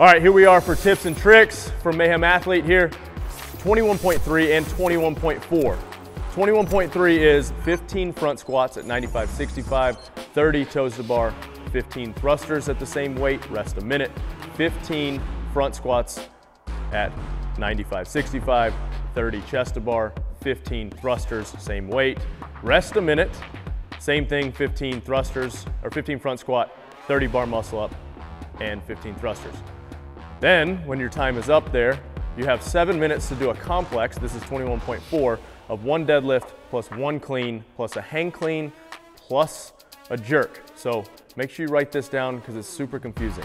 All right, here we are for tips and tricks from Mayhem Athlete here. 21.3 and 21.4. 21.3 is 15 front squats at 95, 65, 30 toes to bar, 15 thrusters at the same weight, rest a minute, 15 front squats at 95, 65, 30 chest to bar, 15 thrusters, same weight, rest a minute, same thing, 15 thrusters, or 15 front squat, 30 bar muscle up, and 15 thrusters. Then, when your time is up there, you have seven minutes to do a complex, this is 21.4, of one deadlift plus one clean plus a hang clean plus a jerk. So make sure you write this down because it's super confusing.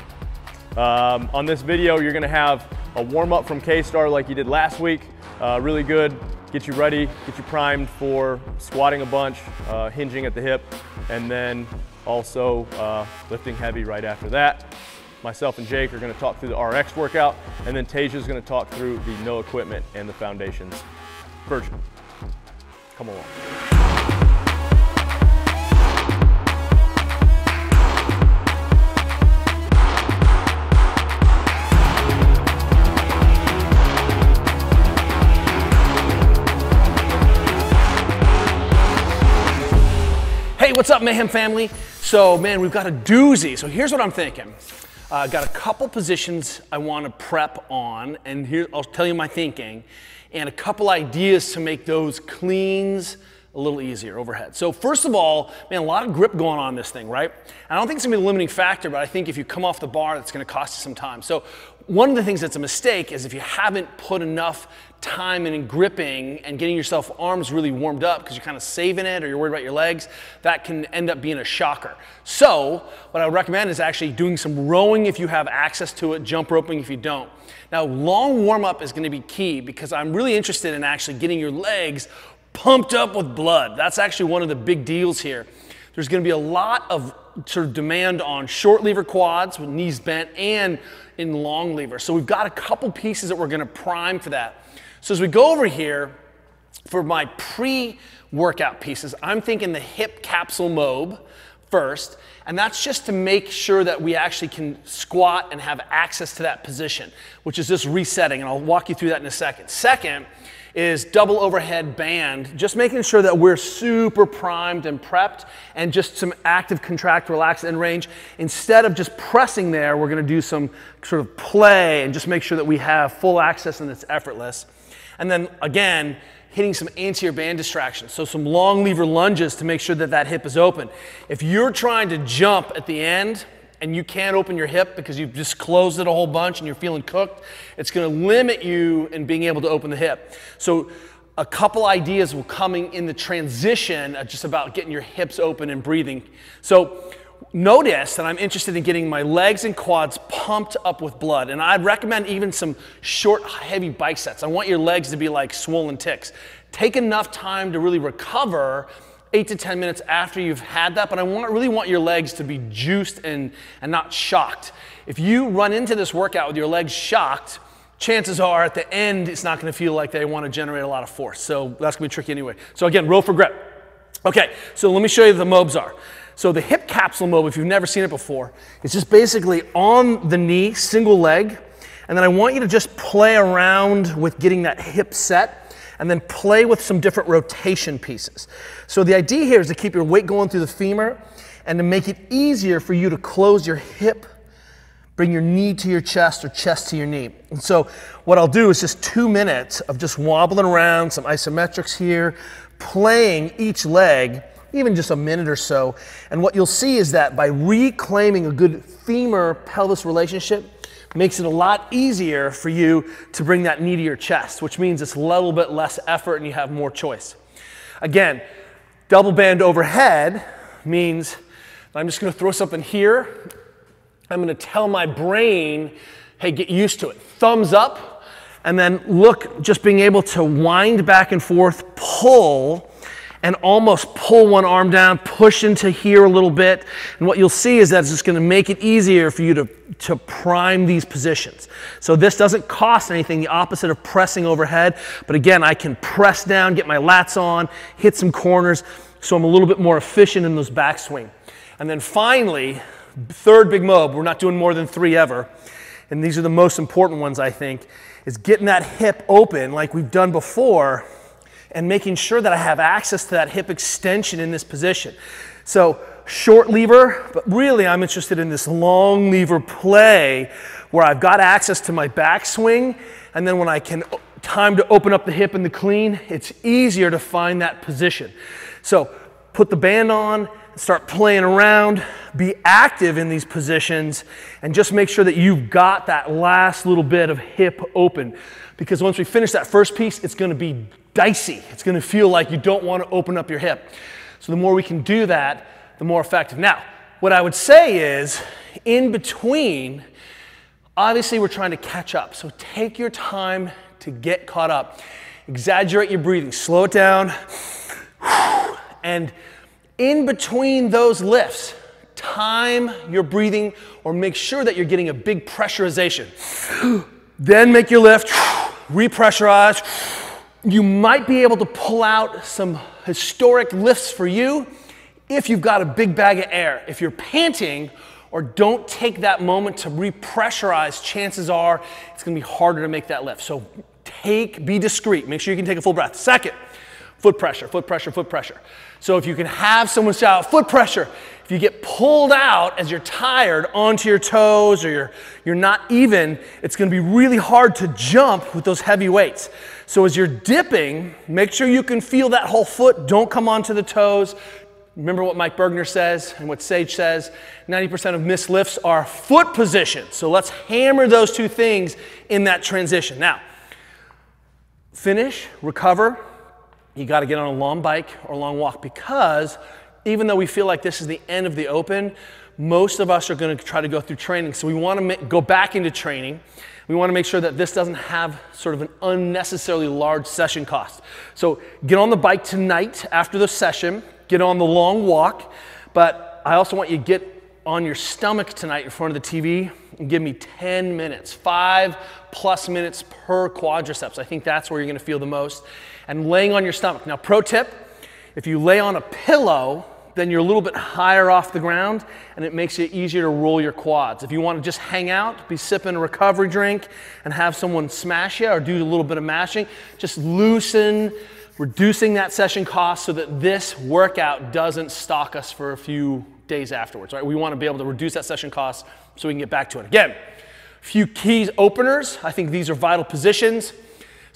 Um, on this video, you're gonna have a warm up from K-Star like you did last week. Uh, really good, get you ready, get you primed for squatting a bunch, uh, hinging at the hip, and then also uh, lifting heavy right after that. Myself and Jake are gonna talk through the RX workout, and then Tasia gonna talk through the no equipment and the foundations version. Come along. Hey, what's up, Mayhem family? So, man, we've got a doozy. So, here's what I'm thinking. Uh, got a couple positions I want to prep on, and here I'll tell you my thinking, and a couple ideas to make those cleans a little easier overhead. So first of all, man, a lot of grip going on this thing, right? I don't think it's gonna be the limiting factor, but I think if you come off the bar, that's gonna cost you some time. So one of the things that's a mistake is if you haven't put enough time in gripping and getting yourself arms really warmed up because you're kind of saving it or you're worried about your legs, that can end up being a shocker. So what I would recommend is actually doing some rowing if you have access to it, jump roping if you don't. Now, long warm up is going to be key because I'm really interested in actually getting your legs pumped up with blood. That's actually one of the big deals here. There's going to be a lot of sort of demand on short lever quads with knees bent and in long lever. So we've got a couple pieces that we're going to prime for that. So as we go over here, for my pre-workout pieces, I'm thinking the hip capsule mob first, and that's just to make sure that we actually can squat and have access to that position, which is just resetting, and I'll walk you through that in a second. Second is double overhead band, just making sure that we're super primed and prepped, and just some active contract, relax, and range. Instead of just pressing there, we're gonna do some sort of play and just make sure that we have full access and it's effortless. And then again, hitting some anterior band distractions. So some long lever lunges to make sure that that hip is open. If you're trying to jump at the end and you can't open your hip because you've just closed it a whole bunch and you're feeling cooked, it's gonna limit you in being able to open the hip. So a couple ideas will coming in the transition just about getting your hips open and breathing. So notice that I'm interested in getting my legs and quads pumped up with blood. And I'd recommend even some short, heavy bike sets. I want your legs to be like swollen ticks. Take enough time to really recover eight to 10 minutes after you've had that, but I want, really want your legs to be juiced and, and not shocked. If you run into this workout with your legs shocked, chances are at the end it's not gonna feel like they wanna generate a lot of force. So that's gonna be tricky anyway. So again, row for grip. Okay, so let me show you the mobs are. So the hip capsule mob, if you've never seen it before, it's just basically on the knee, single leg, and then I want you to just play around with getting that hip set and then play with some different rotation pieces. So the idea here is to keep your weight going through the femur and to make it easier for you to close your hip, bring your knee to your chest or chest to your knee. And so what I'll do is just two minutes of just wobbling around, some isometrics here, playing each leg even just a minute or so. And what you'll see is that by reclaiming a good femur pelvis relationship, makes it a lot easier for you to bring that knee to your chest, which means it's a little bit less effort and you have more choice. Again, double band overhead means I'm just gonna throw something here. I'm gonna tell my brain, hey, get used to it. Thumbs up, and then look, just being able to wind back and forth, pull, and almost pull one arm down, push into here a little bit. And what you'll see is that it's just gonna make it easier for you to, to prime these positions. So this doesn't cost anything, the opposite of pressing overhead. But again, I can press down, get my lats on, hit some corners, so I'm a little bit more efficient in those backswing. And then finally, third big mob, we're not doing more than three ever, and these are the most important ones I think, is getting that hip open like we've done before and making sure that I have access to that hip extension in this position. So short lever, but really I'm interested in this long lever play where I've got access to my backswing and then when I can time to open up the hip in the clean, it's easier to find that position. So put the band on, start playing around, be active in these positions, and just make sure that you've got that last little bit of hip open. Because once we finish that first piece, it's gonna be dicey. It's gonna feel like you don't wanna open up your hip. So the more we can do that, the more effective. Now, what I would say is, in between, obviously we're trying to catch up. So take your time to get caught up. Exaggerate your breathing, slow it down, and in between those lifts, time your breathing or make sure that you're getting a big pressurization. then make your lift, repressurize. You might be able to pull out some historic lifts for you if you've got a big bag of air. If you're panting or don't take that moment to repressurize, chances are it's gonna be harder to make that lift. So take, be discreet, make sure you can take a full breath. Second, foot pressure, foot pressure, foot pressure. So if you can have someone shout oh, foot pressure, if you get pulled out as you're tired onto your toes or you're, you're not even, it's gonna be really hard to jump with those heavy weights. So as you're dipping, make sure you can feel that whole foot. Don't come onto the toes. Remember what Mike Burgener says and what Sage says 90% of missed lifts are foot position. So let's hammer those two things in that transition. Now, finish, recover, you got to get on a long bike or a long walk because even though we feel like this is the end of the open, most of us are going to try to go through training. So we want to go back into training. We want to make sure that this doesn't have sort of an unnecessarily large session cost. So get on the bike tonight after the session, get on the long walk, but I also want you to get on your stomach tonight in front of the TV and give me 10 minutes, five plus minutes per quadriceps. I think that's where you're going to feel the most and laying on your stomach. Now, pro tip if you lay on a pillow, then you're a little bit higher off the ground and it makes it easier to roll your quads. If you want to just hang out, be sipping a recovery drink and have someone smash you or do a little bit of mashing, just loosen, reducing that session cost so that this workout doesn't stock us for a few days afterwards, right? We want to be able to reduce that session cost so we can get back to it. Again, few keys openers. I think these are vital positions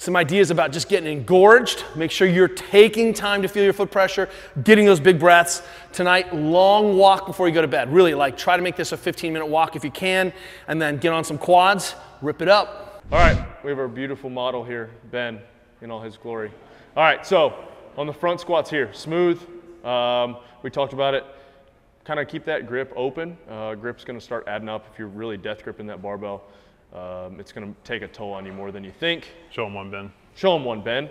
some ideas about just getting engorged. Make sure you're taking time to feel your foot pressure, getting those big breaths. Tonight, long walk before you go to bed. Really, like try to make this a 15 minute walk if you can, and then get on some quads, rip it up. All right, we have our beautiful model here, Ben, in all his glory. All right, so on the front squats here, smooth. Um, we talked about it. Kind of keep that grip open. Uh, grip's going to start adding up if you're really death gripping that barbell. Um, it's going to take a toll on you more than you think. Show them one, Ben. Show them one, Ben.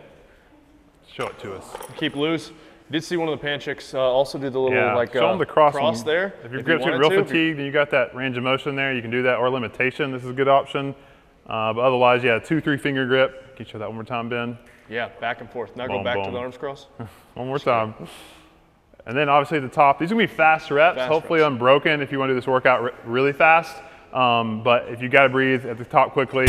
Show it to us. Keep loose. did see one of the Panchiks uh, also do the little yeah. like Show uh, the cross, cross there. If your grip's real to, fatigued and you got that range of motion there, you can do that. Or limitation, this is a good option. Uh, but otherwise, yeah, two, three finger grip. Can you show that one more time, Ben? Yeah, back and forth. Now boom, go back boom. to the arms cross. one more time. And then obviously at the top, these are gonna be fast reps, fast hopefully reps. unbroken if you wanna do this workout really fast. Um, but if you got to breathe at the top quickly,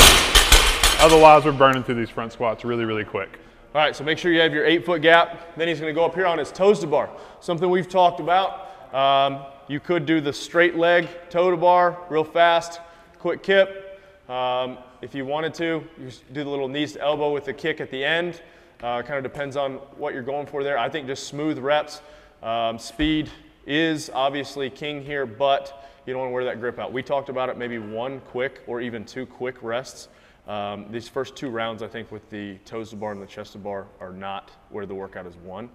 otherwise we're burning through these front squats really, really quick. All right, so make sure you have your eight foot gap. Then he's gonna go up here on his toes to bar. Something we've talked about. Um, you could do the straight leg toe to bar real fast, quick kip. Um, if you wanted to, you do the little knees to elbow with the kick at the end. Uh, kind of depends on what you're going for there. I think just smooth reps. Um, speed is obviously king here, but you don't want to wear that grip out. We talked about it maybe one quick or even two quick rests. Um, these first two rounds, I think, with the toes to bar and the chest to bar are not where the workout is won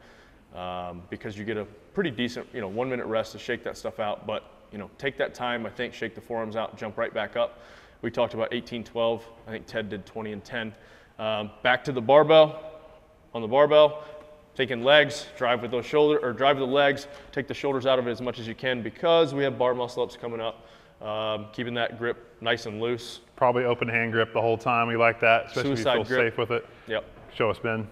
um, because you get a pretty decent, you know, one minute rest to shake that stuff out. But, you know, take that time, I think, shake the forearms out, jump right back up. We talked about 18 12. I think Ted did 20 and 10. Um, back to the barbell. On the barbell, taking legs, drive with those shoulder or drive the legs, take the shoulders out of it as much as you can because we have bar muscle ups coming up. Um, keeping that grip nice and loose. Probably open hand grip the whole time. We like that, especially Suicide if you feel grip. safe with it. Yep. Show us, Ben.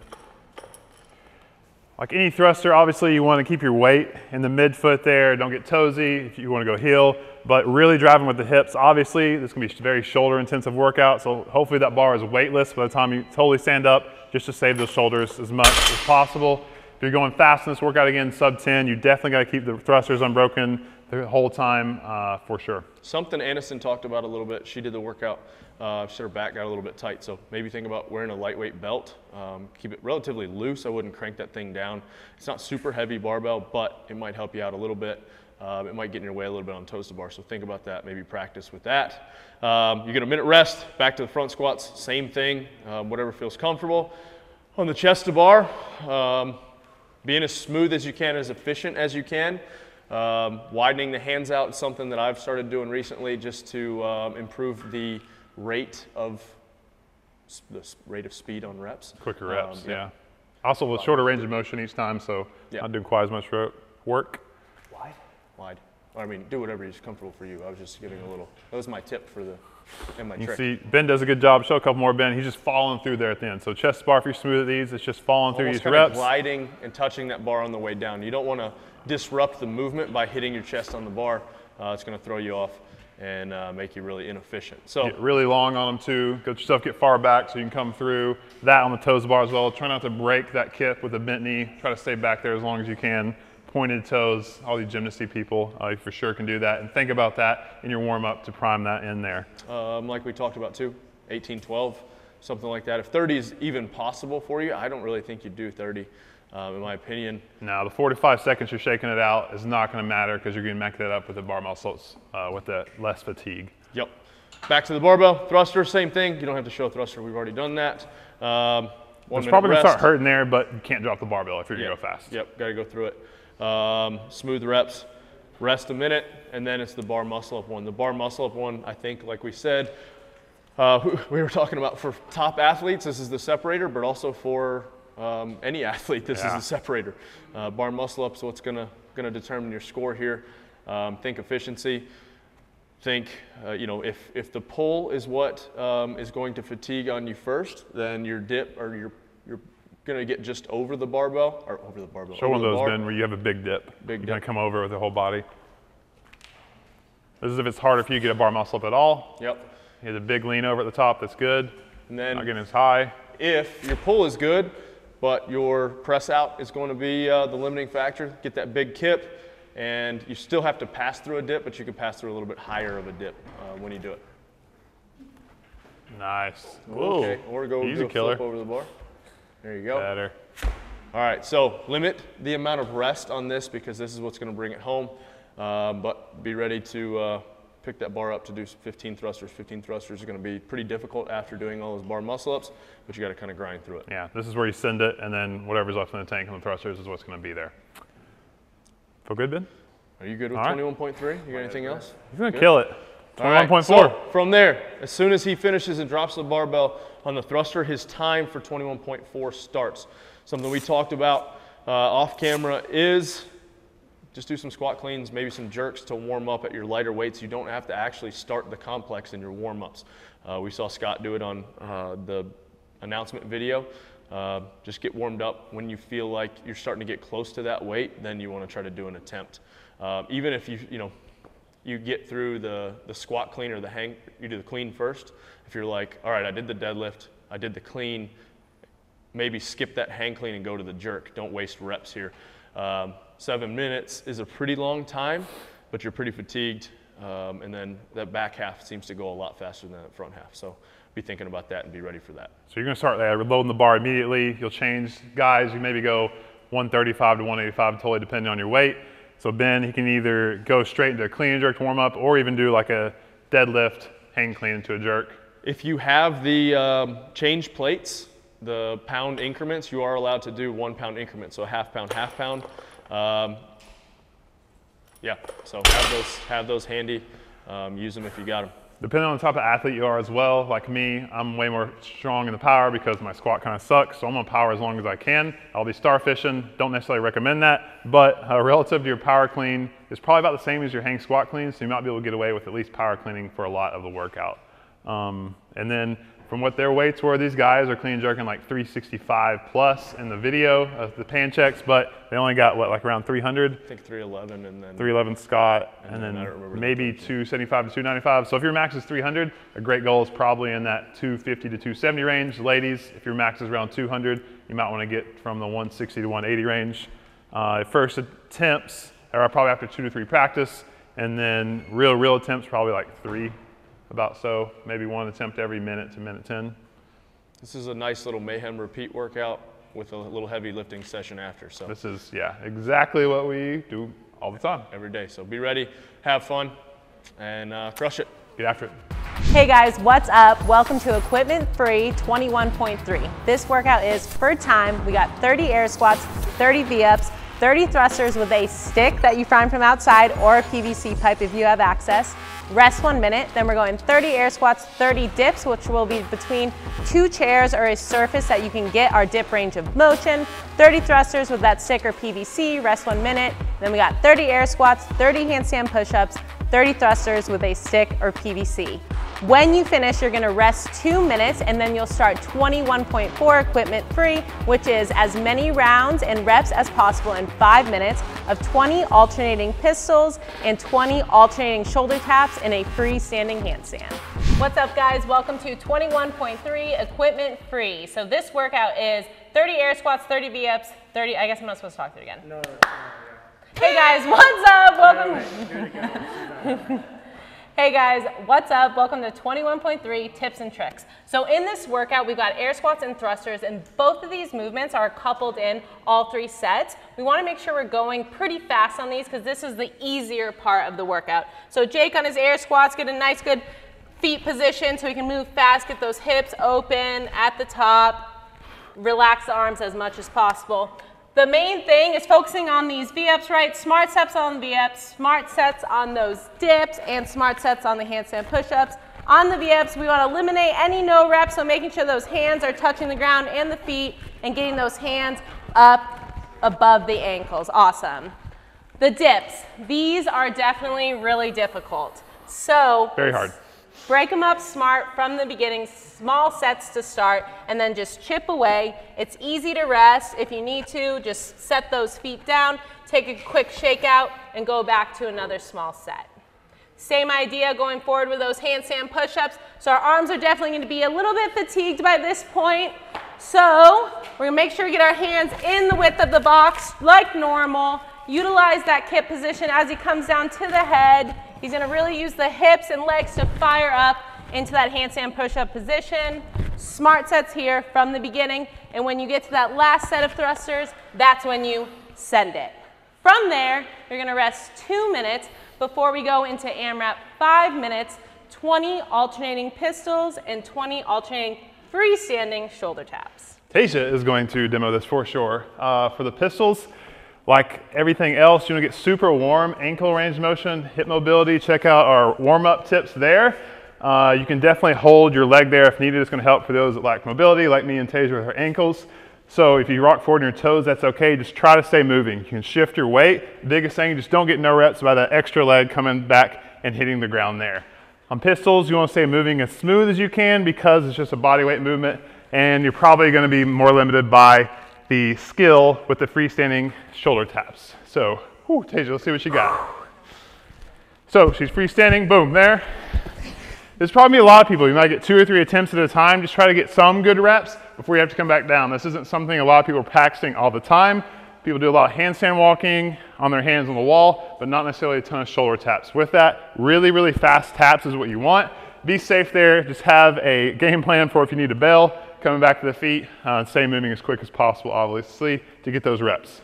Like any thruster, obviously you want to keep your weight in the midfoot there. Don't get toesy. If you want to go heel, but really driving with the hips. Obviously, this can be a very shoulder intensive workout, so hopefully that bar is weightless by the time you totally stand up, just to save those shoulders as much as possible. If you're going fast in this workout again, sub 10, you definitely gotta keep the thrusters unbroken the whole time uh, for sure. Something Anderson talked about a little bit. She did the workout. Uh, she said her back got a little bit tight, so maybe think about wearing a lightweight belt. Um, keep it relatively loose. I wouldn't crank that thing down. It's not super heavy barbell, but it might help you out a little bit. Um, it might get in your way a little bit on toes to bar, so think about that. Maybe practice with that. Um, you get a minute rest, back to the front squats, same thing, um, whatever feels comfortable. On the chest to bar, um, being as smooth as you can, as efficient as you can. Um, widening the hands out is something that I've started doing recently just to um, improve the rate of the rate of speed on reps. Quicker reps, yeah. yeah. Also with shorter range of motion each time, so yeah. not doing quite as much work. Wide. I mean, do whatever is comfortable for you. I was just giving a little, that was my tip for the, and my you trick. see, Ben does a good job. Show a couple more, Ben. He's just falling through there at the end. So chest bar, if you're smooth at these, it's just falling Almost through these reps. gliding and touching that bar on the way down. You don't want to disrupt the movement by hitting your chest on the bar. Uh, it's going to throw you off and uh, make you really inefficient. So get really long on them too. Get yourself get far back so you can come through. That on the toes bar as well. Try not to break that kip with a bent knee. Try to stay back there as long as you can. Pointed toes, all these gymnasty people, uh, you for sure can do that. And think about that in your warm up to prime that in there. Um, like we talked about too, 18, 12, something like that. If 30 is even possible for you, I don't really think you'd do 30 um, in my opinion. Now, the 45 seconds you're shaking it out is not going to matter because you're going to make that up with the bar muscles uh, with the less fatigue. Yep. Back to the barbell. Thruster, same thing. You don't have to show thruster. We've already done that. Um, it's probably going to start hurting there, but you can't drop the barbell if you're yep. going to go fast. Yep, got to go through it. Um, smooth reps, rest a minute, and then it's the bar muscle up one. The bar muscle up one, I think, like we said, uh, we were talking about for top athletes, this is the separator, but also for um, any athlete, this yeah. is a separator. Uh, bar muscle up's what's gonna gonna determine your score here. Um, think efficiency. Think, uh, you know, if if the pull is what um, is going to fatigue on you first, then your dip or your your you're gonna get just over the barbell or over the barbell. Show one of those, bar. Ben, where you have a big dip. Big you're dip. gonna come over with the whole body. This is if it's harder for you to get a bar muscle up at all. Yep. You have a big lean over at the top. That's good. And then not getting as high. If your pull is good, but your press out is going to be uh, the limiting factor. Get that big kip, and you still have to pass through a dip, but you can pass through a little bit higher of a dip uh, when you do it. Nice. Whoa. Okay, or go do a killer. flip over the bar. There you go. Better. All right, so limit the amount of rest on this because this is what's going to bring it home. Um, but be ready to uh, pick that bar up to do 15 thrusters. 15 thrusters is going to be pretty difficult after doing all those bar muscle ups, but you got to kind of grind through it. Yeah, this is where you send it, and then whatever's left in the tank on the thrusters is what's going to be there. Feel good, Ben? Are you good with 21.3? You got anything else? He's going to kill it. 21.4. Right, so from there, as soon as he finishes and drops the barbell on the thruster, his time for 21.4 starts. Something we talked about uh, off camera is just do some squat cleans, maybe some jerks to warm up at your lighter weights. You don't have to actually start the complex in your warm ups. Uh, we saw Scott do it on uh, the announcement video. Uh, just get warmed up. When you feel like you're starting to get close to that weight, then you want to try to do an attempt. Uh, even if you, you know, you get through the, the squat clean or the hang, you do the clean first. If you're like, all right, I did the deadlift, I did the clean, maybe skip that hang clean and go to the jerk. Don't waste reps here. Um, seven minutes is a pretty long time, but you're pretty fatigued. Um, and then that back half seems to go a lot faster than that front half. So be thinking about that and be ready for that. So you're going to start there, loading the bar immediately. You'll change guys. You maybe go 135 to 185, totally depending on your weight. So Ben, he can either go straight into a clean and jerk warm up, or even do like a deadlift, hang clean into a jerk. If you have the um, change plates, the pound increments, you are allowed to do one pound increments. So half pound, half pound. Um, yeah, so have those, have those handy. Um, use them if you got them. Depending on the type of athlete you are as well, like me, I'm way more strong in the power because my squat kind of sucks, so I'm gonna power as long as I can. I'll be starfishing, don't necessarily recommend that, but uh, relative to your power clean, it's probably about the same as your hang squat clean, so you might be able to get away with at least power cleaning for a lot of the workout. Um, and then from what their weights were, these guys are clean jerking like 365 plus in the video of the Panchiks, but they only got what, like around 300? I think 311 and then 311 Scott, and, and then, then maybe 275 to 295. So if your max is 300, a great goal is probably in that 250 to 270 range. Ladies, if your max is around 200, you might want to get from the 160 to 180 range. Uh, first attempts are probably after two to three practice, and then real, real attempts probably like three about so, maybe one attempt every minute to minute 10. This is a nice little mayhem repeat workout with a little heavy lifting session after. So this is, yeah, exactly what we do all the time. Every day. So be ready, have fun, and uh, crush it. Get after it. Hey guys, what's up? Welcome to Equipment Free 21.3. This workout is for time. We got 30 air squats, 30 V-ups, 30 thrusters with a stick that you find from outside or a PVC pipe if you have access. Rest one minute, then we're going 30 air squats, 30 dips, which will be between two chairs or a surface that you can get our dip range of motion, 30 thrusters with that stick or PVC, rest one minute. Then we got 30 air squats, 30 handstand push-ups, 30 thrusters with a stick or PVC. When you finish, you're gonna rest two minutes and then you'll start 21.4 equipment free, which is as many rounds and reps as possible in five minutes of 20 alternating pistols and 20 alternating shoulder taps in a freestanding handstand. What's up guys? Welcome to 21.3 equipment free. So this workout is 30 air squats, 30 V-ups, 30, I guess I'm not supposed to talk to it again. No. Hey guys, what's up? Welcome. Hey guys, what's up? Welcome to 21.3 Tips and Tricks. So in this workout, we've got air squats and thrusters, and both of these movements are coupled in all three sets. We wanna make sure we're going pretty fast on these because this is the easier part of the workout. So Jake on his air squats, get a nice good feet position so he can move fast, get those hips open at the top, relax the arms as much as possible. The main thing is focusing on these V-ups, right? Smart sets on V-ups, smart sets on those dips, and smart sets on the handstand push-ups. On the V-ups, we want to eliminate any no reps, so making sure those hands are touching the ground and the feet and getting those hands up above the ankles. Awesome. The dips, these are definitely really difficult. So very hard. Break them up smart from the beginning, small sets to start, and then just chip away. It's easy to rest. If you need to, just set those feet down, take a quick shake out, and go back to another small set. Same idea going forward with those handstand push-ups. So our arms are definitely going to be a little bit fatigued by this point. So we're going to make sure we get our hands in the width of the box like normal. Utilize that kip position as he comes down to the head. He's gonna really use the hips and legs to fire up into that handstand push-up position. Smart sets here from the beginning. And when you get to that last set of thrusters, that's when you send it. From there, you're gonna rest two minutes before we go into AMRAP five minutes, 20 alternating pistols and 20 alternating freestanding shoulder taps. Tasia is going to demo this for sure. Uh, for the pistols, like everything else, you wanna get super warm, ankle range motion, hip mobility, check out our warm-up tips there. Uh, you can definitely hold your leg there if needed. It's gonna help for those that lack mobility, like me and Tasia with our ankles. So if you rock forward on your toes, that's okay. Just try to stay moving. You can shift your weight. Biggest thing, just don't get no reps by that extra leg coming back and hitting the ground there. On pistols, you wanna stay moving as smooth as you can because it's just a body weight movement and you're probably gonna be more limited by the skill with the freestanding shoulder taps. So, whew, Tasia, let's see what she got. So she's freestanding, boom, there. There's probably a lot of people, you might get two or three attempts at a time. Just try to get some good reps before you have to come back down. This isn't something a lot of people are practicing all the time. People do a lot of handstand walking on their hands on the wall, but not necessarily a ton of shoulder taps. With that, really, really fast taps is what you want. Be safe there. Just have a game plan for if you need to bail coming back to the feet, uh, stay moving as quick as possible, obviously, to get those reps.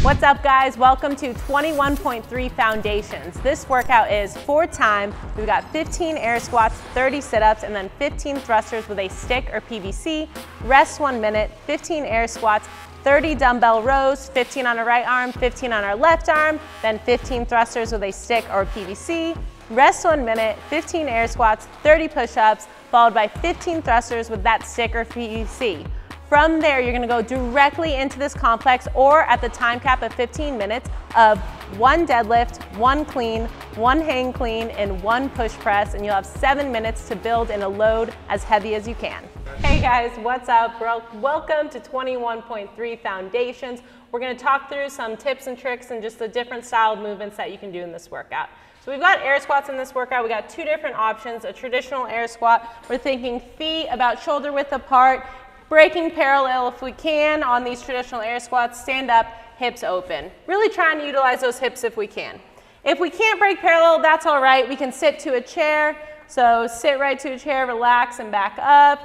What's up guys? Welcome to 21.3 Foundations. This workout is for time. We've got 15 air squats, 30 sit-ups, and then 15 thrusters with a stick or PVC. Rest one minute, 15 air squats, 30 dumbbell rows, 15 on our right arm, 15 on our left arm, then 15 thrusters with a stick or PVC. Rest one minute, 15 air squats, 30 push-ups, followed by 15 thrusters with that stick or PVC. From there, you're gonna go directly into this complex or at the time cap of 15 minutes of one deadlift, one clean, one hang clean, and one push press, and you'll have seven minutes to build in a load as heavy as you can. Hey guys, what's up? Welcome to 21.3 Foundations. We're gonna talk through some tips and tricks and just the different style movements that you can do in this workout. So we've got air squats in this workout. We got two different options, a traditional air squat. We're thinking feet about shoulder width apart breaking parallel if we can on these traditional air squats, stand up, hips open. Really trying to utilize those hips if we can. If we can't break parallel, that's all right. We can sit to a chair. So sit right to a chair, relax and back up.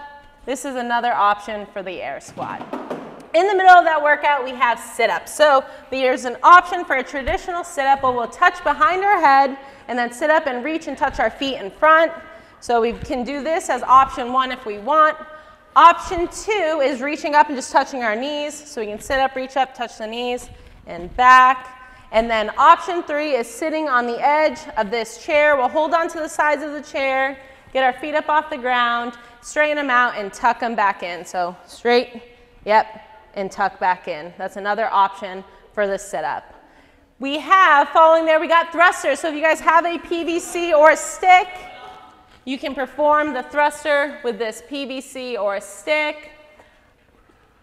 This is another option for the air squat. In the middle of that workout, we have sit-ups. So there's an option for a traditional sit-up where we'll touch behind our head and then sit up and reach and touch our feet in front. So we can do this as option one if we want. Option two is reaching up and just touching our knees. So we can sit up, reach up, touch the knees, and back. And then option three is sitting on the edge of this chair. We'll hold on to the sides of the chair, get our feet up off the ground, straighten them out, and tuck them back in. So straight, yep, and tuck back in. That's another option for the sit-up. We have, following there, we got thrusters. So if you guys have a PVC or a stick, you can perform the thruster with this PVC or a stick.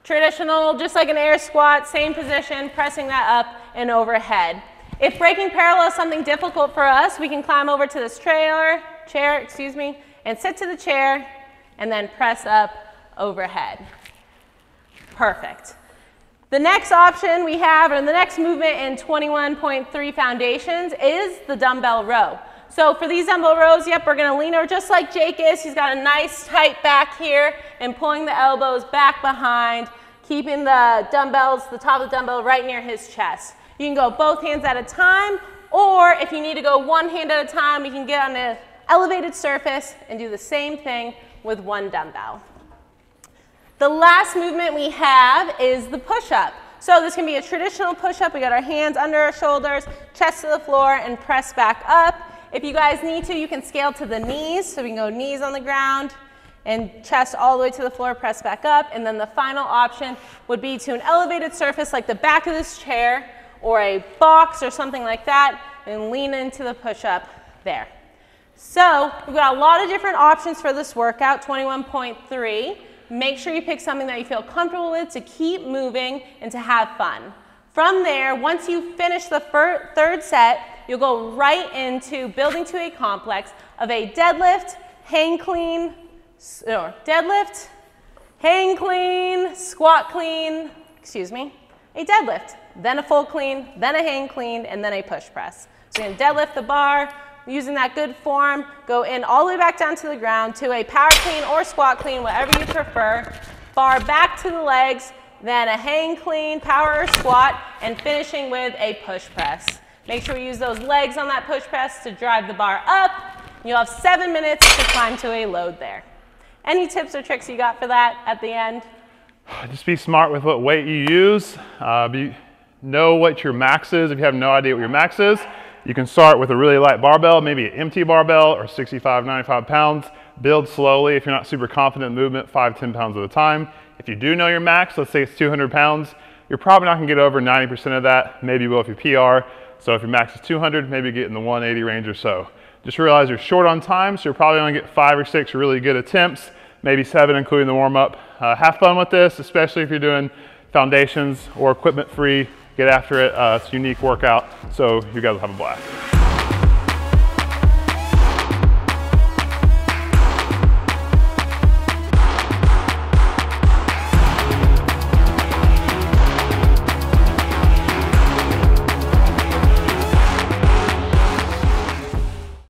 Traditional, just like an air squat, same position, pressing that up and overhead. If breaking parallel is something difficult for us, we can climb over to this trailer, chair, excuse me, and sit to the chair and then press up overhead. Perfect. The next option we have, or the next movement in 21.3 foundations is the dumbbell row. So for these dumbbell rows, yep, we're gonna lean over just like Jake is. He's got a nice tight back here and pulling the elbows back behind, keeping the dumbbells, the top of the dumbbell right near his chest. You can go both hands at a time, or if you need to go one hand at a time, you can get on an elevated surface and do the same thing with one dumbbell. The last movement we have is the push-up. So this can be a traditional push-up. We got our hands under our shoulders, chest to the floor, and press back up. If you guys need to, you can scale to the knees. So we can go knees on the ground and chest all the way to the floor, press back up. And then the final option would be to an elevated surface like the back of this chair or a box or something like that and lean into the push-up there. So we've got a lot of different options for this workout, 21.3. Make sure you pick something that you feel comfortable with to keep moving and to have fun. From there, once you finish the third set, you'll go right into building to a complex of a deadlift, hang clean, or deadlift, hang clean, squat clean, excuse me, a deadlift, then a full clean, then a hang clean, and then a push press. So you're gonna deadlift the bar, using that good form, go in all the way back down to the ground to a power clean or squat clean, whatever you prefer, bar back to the legs, then a hang clean, power or squat, and finishing with a push press. Make sure you use those legs on that push press to drive the bar up. You'll have seven minutes to climb to a load there. Any tips or tricks you got for that at the end? Just be smart with what weight you use. Uh, be, know what your max is. If you have no idea what your max is, you can start with a really light barbell, maybe an empty barbell or 65, 95 pounds. Build slowly if you're not super confident in movement, five, 10 pounds at a time. If you do know your max, let's say it's 200 pounds, you're probably not gonna get over 90% of that. Maybe you will if you PR. So if your max is 200, maybe get in the 180 range or so. Just realize you're short on time, so you're probably gonna get five or six really good attempts, maybe seven including the warm up. Uh, have fun with this, especially if you're doing foundations or equipment free. Get after it, uh, it's a unique workout, so you guys will have a blast.